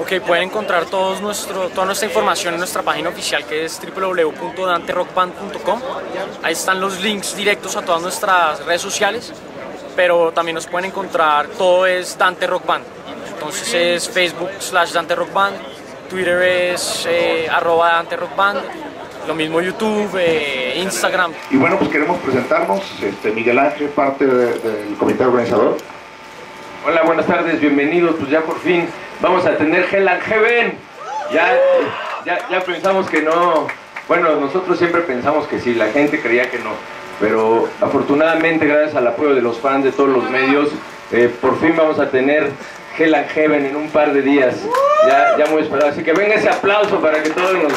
Ok, pueden encontrar todos nuestro, toda nuestra información en nuestra página oficial que es www.danterockband.com. Ahí están los links directos a todas nuestras redes sociales, pero también nos pueden encontrar, todo es Dante Rock Band. Entonces es Facebook slash Dante Rock Band, Twitter es eh, arroba Dante Rock Band, lo mismo YouTube, eh, Instagram. Y bueno, pues queremos presentarnos, este, Miguel Ángel, parte de- del comité organizador. Hola, buenas tardes, bienvenidos. Pues ya por fin vamos a tener Hell and Heaven. Ya, ya, ya pensamos que no. Bueno, nosotros siempre pensamos que sí, la gente creía que no. Pero afortunadamente, gracias al apoyo de los fans de todos los medios, eh, por fin vamos a tener Hell and Heaven en un par de días. Ya, ya muy esperado. Así que venga ese aplauso para que todos nos,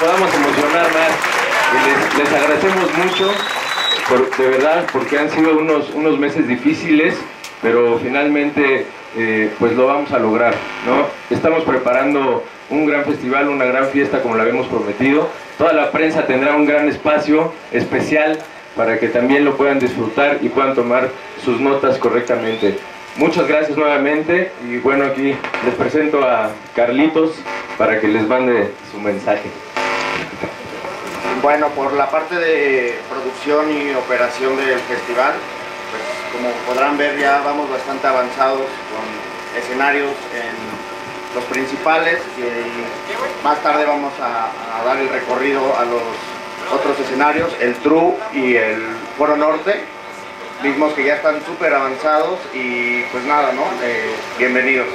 podamos emocionar más. Les, les agradecemos mucho, por- de verdad, porque han sido unos, unos meses difíciles pero finalmente eh, pues lo vamos a lograr, ¿no? Estamos preparando un gran festival, una gran fiesta como lo habíamos prometido. Toda la prensa tendrá un gran espacio especial para que también lo puedan disfrutar y puedan tomar sus notas correctamente. Muchas gracias nuevamente y bueno, aquí les presento a Carlitos para que les mande su mensaje. Bueno, por la parte de producción y operación del festival, como podrán ver ya vamos bastante avanzados con escenarios en los principales y más tarde vamos a, dar el recorrido a los otros escenarios, el True y el Foro Norte, mismos que ya están súper avanzados y pues nada, ¿no? Eh, bienvenidos.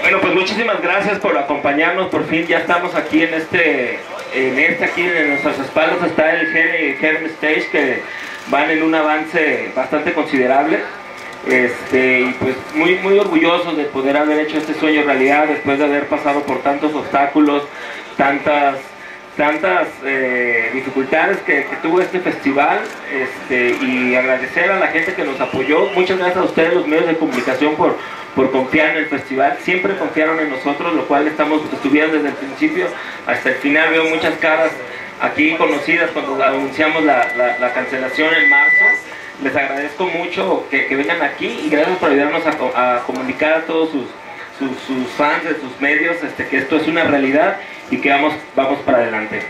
Bueno, pues muchísimas gracias por acompañarnos. Por fin ya estamos aquí en este, en este aquí en nuestras espaldas está el Herm Stage que van en un avance bastante considerable. Este, y pues muy, muy orgullosos de poder haber hecho este sueño realidad después de haber pasado por tantos obstáculos, tantas tantas eh, dificultades que, que tuvo este festival este, y agradecer a la gente que nos apoyó. Muchas gracias a ustedes, los medios de comunicación, por, por confiar en el festival. Siempre confiaron en nosotros, lo cual estamos, estuvieron desde el principio hasta el final. Veo muchas caras aquí conocidas cuando anunciamos la, la- la cancelación en marzo. Les agradezco mucho que, vengan aquí y gracias por ayudarnos a, co- a comunicar a todos sus fans de sus medios este, que esto es una realidad y que vamos, vamos para adelante.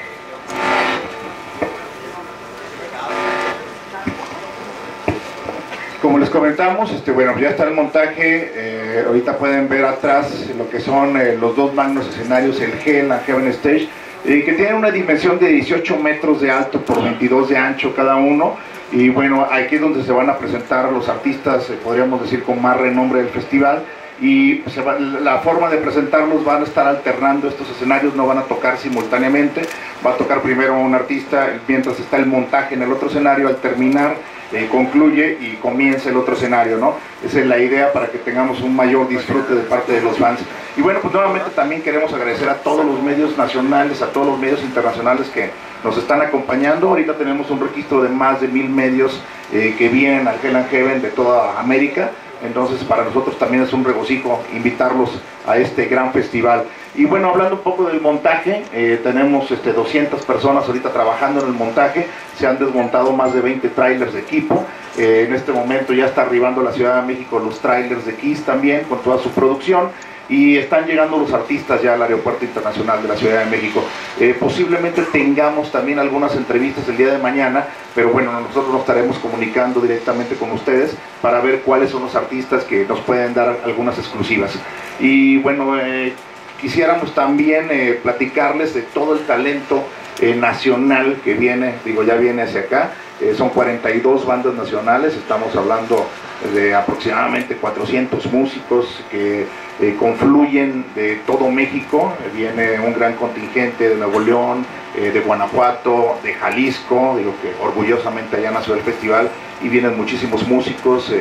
Como comentamos, este, bueno, ya está el montaje, eh, ahorita pueden ver atrás lo que son eh, los dos magnos escenarios, el G en la Heaven Stage, eh, que tienen una dimensión de 18 metros de alto por 22 de ancho cada uno, y bueno, aquí es donde se van a presentar los artistas, podríamos decir, con más renombre del festival, y la forma de presentarlos van a estar alternando estos escenarios, no van a tocar simultáneamente, va a tocar primero un artista mientras está el montaje en el otro escenario, al terminar eh, concluye y comienza el otro escenario, ¿no? Esa es la idea para que tengamos un mayor disfrute de parte de los fans. Y bueno, pues nuevamente también queremos agradecer a todos los medios nacionales, a todos los medios internacionales que nos están acompañando. Ahorita tenemos un registro de más de mil medios eh, que vienen al Hell and Heaven de toda América. Entonces para nosotros también es un regocijo invitarlos a este gran festival. Y bueno, hablando un poco del montaje, eh, tenemos este, 200 personas ahorita trabajando en el montaje, se han desmontado más de 20 trailers de equipo, Eh, en este momento ya está arribando a la Ciudad de México los trailers de Kiss también con toda su producción y están llegando los artistas ya al aeropuerto internacional de la Ciudad de México. Eh, posiblemente tengamos también algunas entrevistas el día de mañana, pero bueno, nosotros nos estaremos comunicando directamente con ustedes para ver cuáles son los artistas que nos pueden dar algunas exclusivas. Y bueno, eh, quisiéramos también eh, platicarles de todo el talento eh, nacional que viene, digo, ya viene hacia acá. Eh, son 42 bandas nacionales, estamos hablando de aproximadamente 400 músicos que eh, confluyen de todo México. Viene un gran contingente de Nuevo León, de Guanajuato, de Jalisco, digo que orgullosamente allá nació el festival, y vienen muchísimos músicos.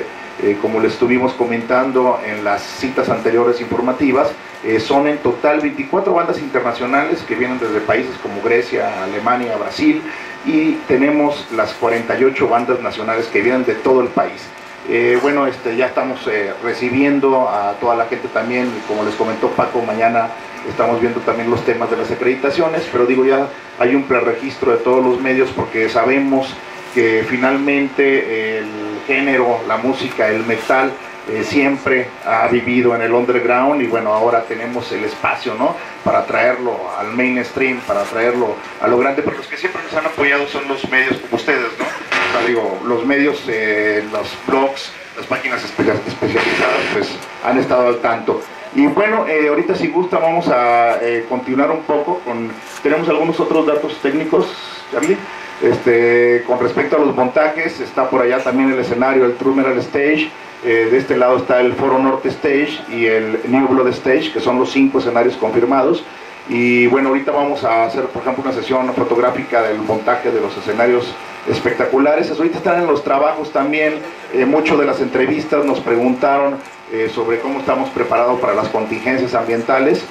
Eh, como les estuvimos comentando en las citas anteriores informativas, eh, son en total 24 bandas internacionales que vienen desde países como Grecia, Alemania, Brasil y tenemos las 48 bandas nacionales que vienen de todo el país. Eh, bueno, este, ya estamos recibiendo a toda la gente también, como les comentó Paco, mañana estamos viendo también los temas de las acreditaciones, pero digo ya hay un preregistro de todos los medios porque sabemos que finalmente el género, la música, el metal eh, siempre ha vivido en el underground y bueno, ahora tenemos el espacio, ¿no? Para traerlo al mainstream, para traerlo a lo grande, porque los que siempre nos han apoyado son los medios ustedes, ¿no? Digo, los medios, eh, los blogs, las páginas especializadas, pues han estado al tanto. Y bueno, eh, ahorita si gusta vamos a continuar un poco con, tenemos algunos otros datos técnicos, Charlie. Este, con respecto a los montajes, está por allá también el escenario, el Trumeral Stage, eh, de este lado está el Foro Norte Stage y el New Blood Stage, que son los cinco escenarios confirmados. Y bueno, ahorita vamos a hacer, por ejemplo, una sesión fotográfica del montaje de los escenarios espectaculares. Ahorita están en los trabajos también. Eh, muchas de las entrevistas nos preguntaron eh, sobre cómo estamos preparados para las contingencias ambientales.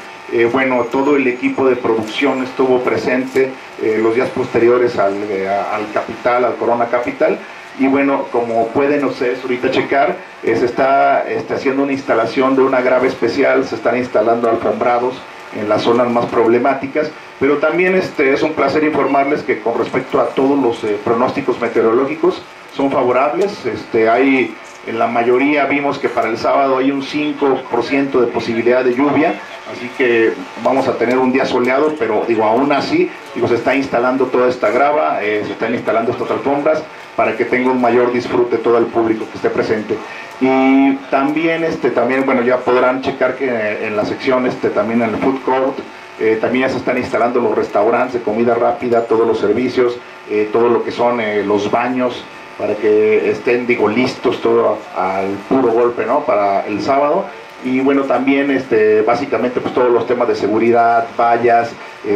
Bueno, todo el equipo de producción estuvo presente los días posteriores al, al Capital, al Corona Capital. Y bueno, como pueden ustedes ahorita checar, eh, se está este, haciendo una instalación de una grave especial, se están instalando alfombrados en las zonas más problemáticas, pero también este, es un placer informarles que con respecto a todos los eh, pronósticos meteorológicos son favorables, este, hay en la mayoría vimos que para el sábado hay un 5% de posibilidad de lluvia, así que vamos a tener un día soleado, pero digo, aún así, digo, se está instalando toda esta grava, eh, se están instalando estas alfombras, para que tenga un mayor disfrute todo el público que esté presente. Y también, este, también bueno, ya podrán checar que en la sección, este, también en el food court, eh, también ya se están instalando los restaurantes de comida rápida, todos los servicios, eh, todo lo que son los baños, para que estén, digo, listos todo al puro golpe, ¿no? Para el sábado. Y bueno, también este, básicamente pues todos los temas de seguridad, vallas,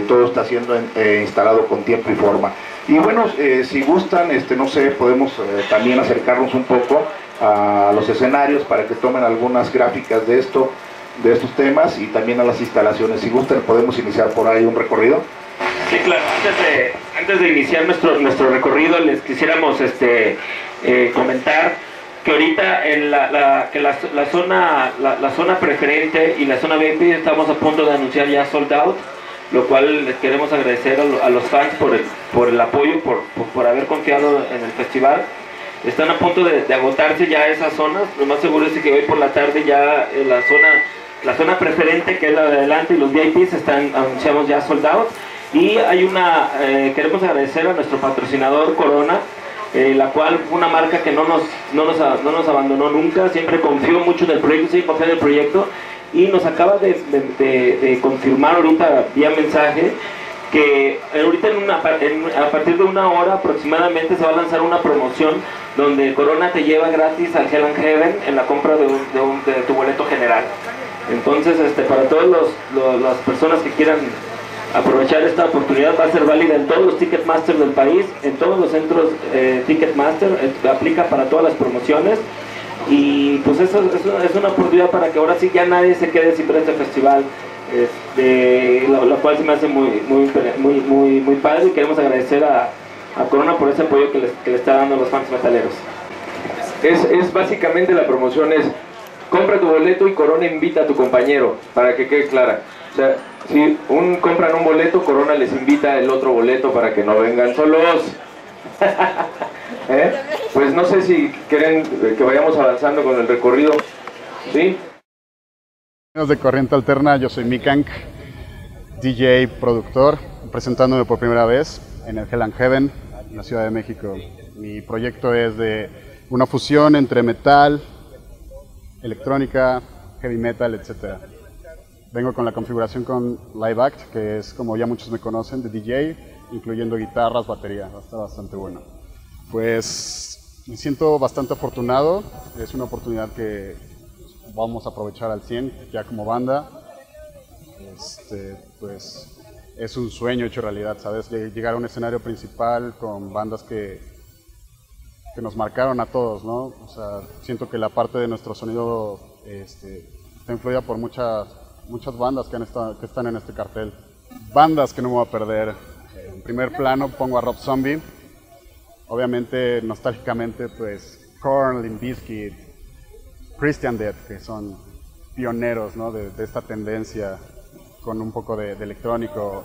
todo está siendo instalado con tiempo y forma. Y bueno, eh, si gustan, este, no sé, podemos eh, también acercarnos un poco a los escenarios para que tomen algunas gráficas de esto, de estos temas y también a las instalaciones. Si gustan, podemos iniciar por ahí un recorrido. Sí, claro. Antes de, iniciar nuestro, nuestro recorrido, les quisiéramos este, eh, comentar que ahorita en la, que la, zona, la, zona preferente y la zona VIP estamos a punto de anunciar ya sold out lo cual les queremos agradecer a, los fans por el, por el apoyo, por, por, haber confiado en el festival. Están a punto de, agotarse ya esas zonas, lo más seguro es que hoy por la tarde ya en la zona, la zona preferente que es la de adelante y los VIPs están, anunciamos ya soldados. Y hay una, eh, queremos agradecer a nuestro patrocinador Corona, eh, la cual una marca que no nos, no nos, no nos abandonó nunca, siempre confió mucho en el proyecto, sí confió en el proyecto y nos acaba de, confirmar ahorita vía mensaje que ahorita en a partir de una hora aproximadamente se va a lanzar una promoción donde Corona te lleva gratis al Hell and Heaven en la compra de, tu boleto general. Entonces, este, para todas las personas que quieran aprovechar esta oportunidad va a ser válida en todos los Ticketmasters del país, en todos los centros eh, Ticketmaster, eh, aplica para todas las promociones y pues eso, es una oportunidad para que ahora sí ya nadie se quede sin ver este festival. Este, lo, cual se me hace muy, muy, muy, muy, muy padre y queremos agradecer a, Corona por ese apoyo que le, está dando a los fans metaleros. Es, es básicamente la promoción es compra tu boleto y Corona invita a tu compañero, para que quede clara. O sea, si un compran un boleto, Corona les invita el otro boleto para que no vengan solos. ¿Eh? Pues no sé si quieren que vayamos avanzando con el recorrido. ¿Sí? de Corriente Alterna, yo soy Mikank, DJ, productor, presentándome por primera vez en el Hell and Heaven, en la Ciudad de México. Mi proyecto es de una fusión entre metal, electrónica, heavy metal, etc. Vengo con la configuración con Live Act, que es como ya muchos me conocen, de DJ, incluyendo guitarras, batería, está bastante bueno. Pues me siento bastante afortunado, es una oportunidad que vamos a aprovechar al 100 ya como banda. Este, pues es un sueño hecho realidad, ¿sabes? Llegar a un escenario principal con bandas que, que nos marcaron a todos, ¿no? O sea, siento que la parte de nuestro sonido este, está influida por muchas, muchas bandas que, están en este cartel. Bandas que no me voy a perder, en primer plano pongo a Rob Zombie. Obviamente, nostálgicamente, pues Korn, Limp Bizkit, Christian Death, que son pioneros ¿no? de, esta tendencia con un poco de, electrónico,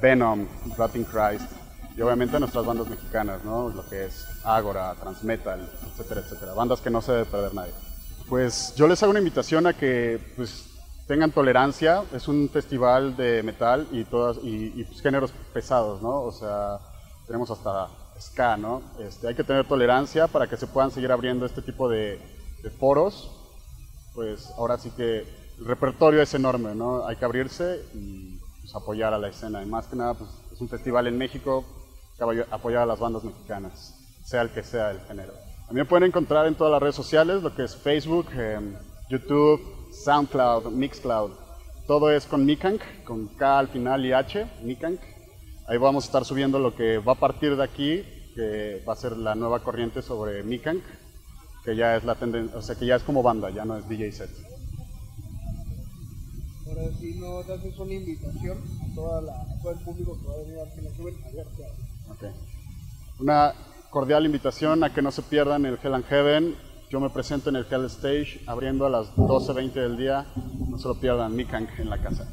Venom, Rotting Christ, y obviamente nuestras bandas mexicanas, ¿no? lo que es Agora, Transmetal, etcétera, etcétera. Bandas que no se debe perder nadie. Pues yo les hago una invitación a que pues, tengan tolerancia. Es un festival de metal y, todas, y, y, pues, géneros pesados, ¿no? O sea, tenemos hasta ska, ¿no? Este, hay que tener tolerancia para que se puedan seguir abriendo este tipo de, foros. Pues ahora sí que el repertorio es enorme, ¿no? Hay que abrirse y pues, apoyar a la escena. Y más que nada, pues, es un festival en México, apoyar a las bandas mexicanas, sea el que sea el género. También pueden encontrar en todas las redes sociales, lo que es Facebook, eh, YouTube, SoundCloud, Mixcloud. Todo es con Mikank, con K al final y H, Mikank. Ahí vamos a estar subiendo lo que va a partir de aquí, que va a ser la nueva corriente sobre Mikank, que ya es la tendencia, o sea, que ya es como banda, ya no es DJ set. Ahora sí haces una invitación a, todo el público que va a venir a Heaven a. Okay. Una cordial invitación a que no se pierdan el Hell and Heaven. Yo me presento en el Hell Stage abriendo a las 12.20 del día. No se lo pierdan, Mikank en la casa.